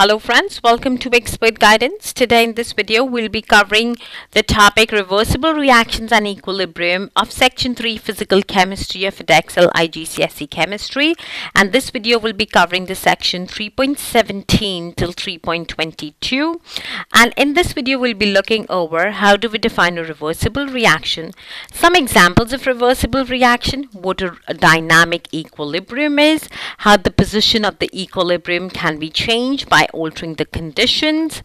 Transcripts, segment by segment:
Hello friends, welcome to Expert Guidance. Today in this video we'll be covering the topic reversible reactions and equilibrium of section 3 physical chemistry of Edexcel IGCSE chemistry. And this video will be covering the section 3.17 till 3.22 and in this video we'll be looking over how do we define a reversible reaction, some examples of reversible reaction, what a, a dynamic equilibrium is, how the position of the equilibrium can be changed by altering the conditions,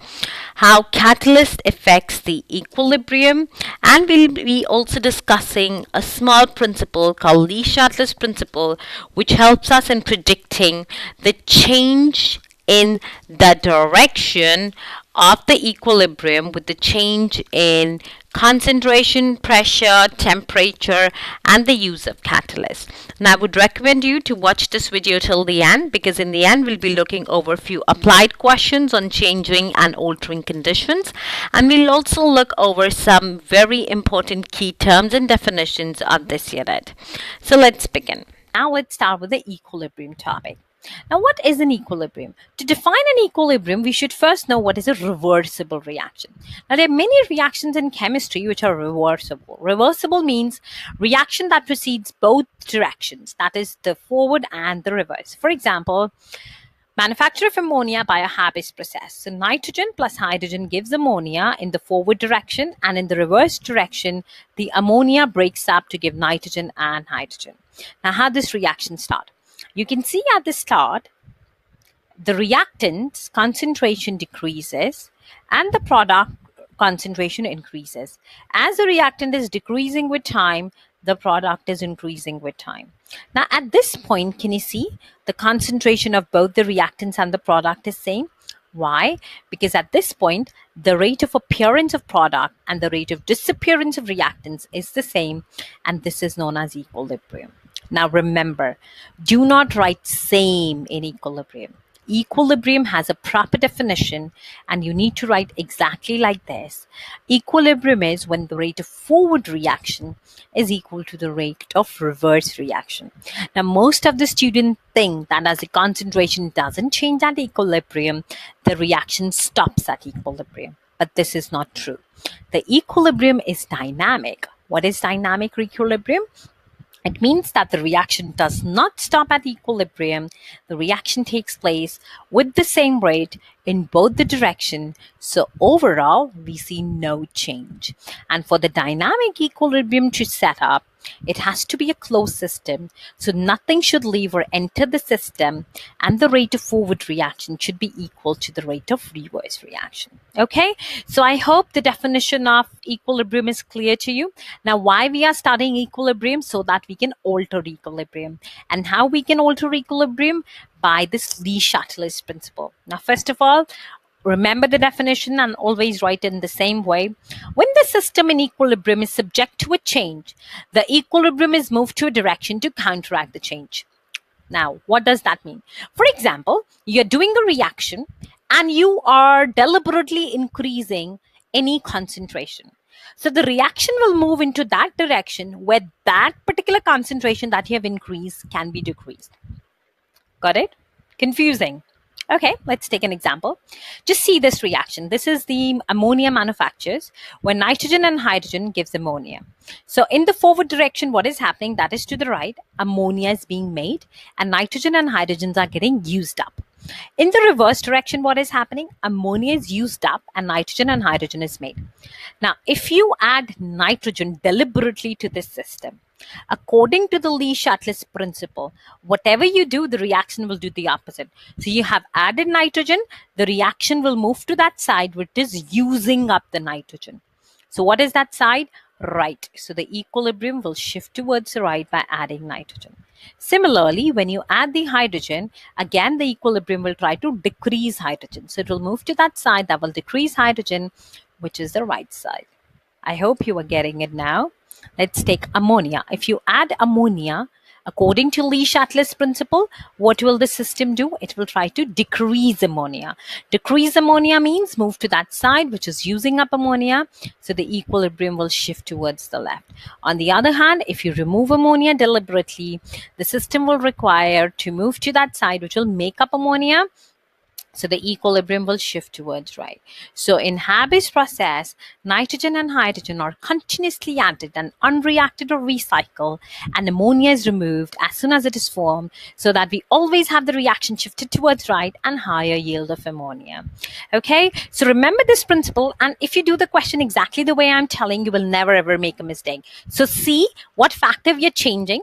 how catalyst affects the equilibrium, and we'll be also discussing a small principle called Le-Chatelier's principle, which helps us in predicting the change in the direction of the equilibrium with the change in concentration, pressure, temperature, and the use of catalyst. And I would recommend you to watch this video till the end because in the end we'll be looking over a few applied questions on changing and altering conditions. And we'll also look over some very important key terms and definitions of this unit. So let's begin. Now let's start with the equilibrium topic. Now, what is an equilibrium? To define an equilibrium, we should first know what is a reversible reaction. Now, there are many reactions in chemistry which are reversible. Reversible means reaction that proceeds both directions, that is the forward and the reverse. For example, manufacture of ammonia by a Haber-Bosch process. So nitrogen plus hydrogen gives ammonia in the forward direction and in the reverse direction, the ammonia breaks up to give nitrogen and hydrogen. Now, how this reaction start? You can see at the start, the reactant's concentration decreases and the product concentration increases. As the reactant is decreasing with time, the product is increasing with time. Now, at this point, can you see the concentration of both the reactants and the product is same? Why? Because at this point, the rate of appearance of product and the rate of disappearance of reactants is the same, and this is known as equilibrium. Now remember, do not write same in equilibrium. Equilibrium has a proper definition and you need to write exactly like this. Equilibrium is when the rate of forward reaction is equal to the rate of reverse reaction. Now most of the students think that as the concentration doesn't change at equilibrium, the reaction stops at equilibrium. But this is not true. The equilibrium is dynamic. What is dynamic equilibrium? It means that the reaction does not stop at equilibrium. The reaction takes place with the same rate in both the direction. So overall, we see no change. And for the dynamic equilibrium to set up, it has to be a closed system, so nothing should leave or enter the system, and the rate of forward reaction should be equal to the rate of reverse reaction. Okay, so I hope the definition of equilibrium is clear to you. Now, why we are studying equilibrium? So that we can alter equilibrium. And how we can alter equilibrium? By this Le-Chatelier's principle. Now, first of all, remember the definition and always write it in the same way. When the system in equilibrium is subject to a change, the equilibrium is moved to a direction to counteract the change. Now, what does that mean? For example, you're doing a reaction and you are deliberately increasing any concentration. So the reaction will move into that direction where that particular concentration that you have increased can be decreased. Got it? Confusing. Okay, let's take an example. Just see this reaction. This is the ammonia manufactures when nitrogen and hydrogen gives ammonia. So in the forward direction, what is happening? That is to the right, ammonia is being made and nitrogen and hydrogens are getting used up. In the reverse direction, what is happening? Ammonia is used up and nitrogen and hydrogen is made. Now, if you add nitrogen deliberately to this system, according to the Le-Chatelier's principle, whatever you do, the reaction will do the opposite. So you have added nitrogen, the reaction will move to that side, which is using up the nitrogen. So what is that side? Right. So the equilibrium will shift towards the right by adding nitrogen. Similarly, when you add the hydrogen, again, the equilibrium will try to decrease hydrogen. So it will move to that side that will decrease hydrogen, which is the right side. I hope you are getting it now. Let's take ammonia. If you add ammonia, according to Le-Chatelier's principle, what will the system do? It will try to decrease ammonia. Decrease ammonia means move to that side, which is using up ammonia. So the equilibrium will shift towards the left. On the other hand, if you remove ammonia deliberately, the system will require to move to that side, which will make up ammonia so the equilibrium will shift towards right. So in Haber's process, nitrogen and hydrogen are continuously added and unreacted or recycled and ammonia is removed as soon as it is formed so that we always have the reaction shifted towards right and higher yield of ammonia. Okay, so remember this principle and if you do the question exactly the way I'm telling, you will never ever make a mistake. So see what factor we are changing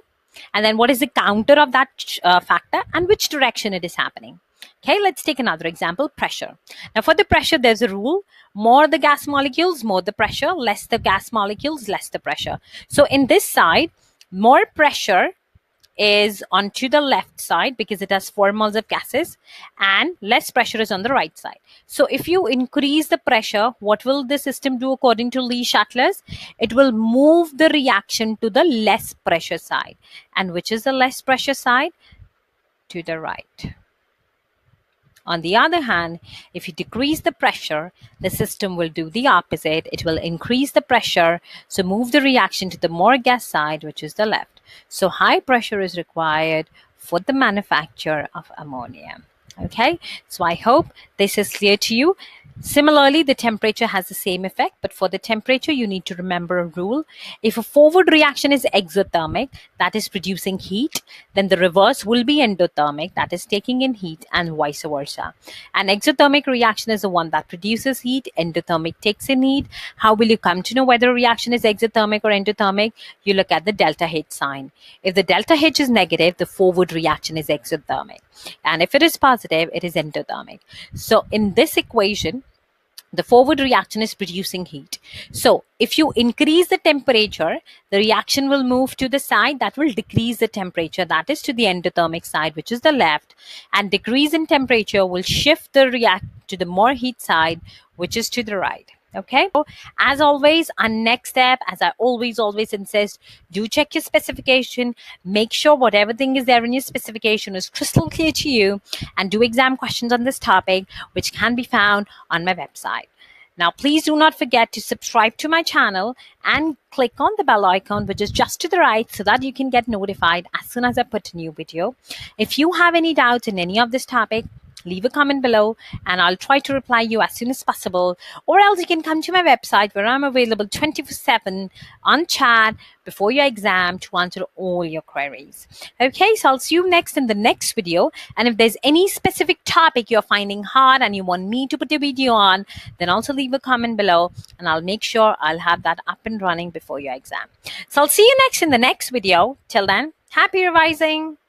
and then what is the counter of that uh, factor and which direction it is happening. Okay, let's take another example, pressure. Now for the pressure, there's a rule. More the gas molecules, more the pressure, less the gas molecules, less the pressure. So in this side, more pressure is onto the left side because it has four moles of gases and less pressure is on the right side. So if you increase the pressure, what will the system do according to Le-Chatelier's? It will move the reaction to the less pressure side. And which is the less pressure side? To the right. On the other hand, if you decrease the pressure, the system will do the opposite. It will increase the pressure, so move the reaction to the more gas side, which is the left. So high pressure is required for the manufacture of ammonia. Okay, so I hope this is clear to you. Similarly, the temperature has the same effect, but for the temperature, you need to remember a rule. If a forward reaction is exothermic, that is producing heat, then the reverse will be endothermic, that is taking in heat, and vice versa. An exothermic reaction is the one that produces heat, endothermic takes in heat. How will you come to know whether a reaction is exothermic or endothermic? You look at the delta H sign. If the delta H is negative, the forward reaction is exothermic. And if it is positive, it is endothermic. So in this equation, the forward reaction is producing heat. So if you increase the temperature, the reaction will move to the side that will decrease the temperature, that is to the endothermic side, which is the left, and decrease in temperature will shift the react to the more heat side, which is to the right okay? So as always our next step as i always always insist do check your specification. Make sure whatever thing is there in your specification is crystal clear to you and do exam questions on this topic which can be found on my website. Now, please do not forget to subscribe to my channel and click on the bell icon, which is just to the right, so that you can get notified as soon as I put a new video. If you have any doubts in any of this topic, leave a comment below and I'll try to reply you as soon as possible. Or else you can come to my website where I'm available 24 7 on chat before your exam to answer all your queries. Okay, so I'll see you next in the next video. And if there's any specific topic you're finding hard and you want me to put a video on, then also leave a comment below and I'll make sure I'll have that up and running before your exam. So I'll see you next in the next video. Till then, happy revising.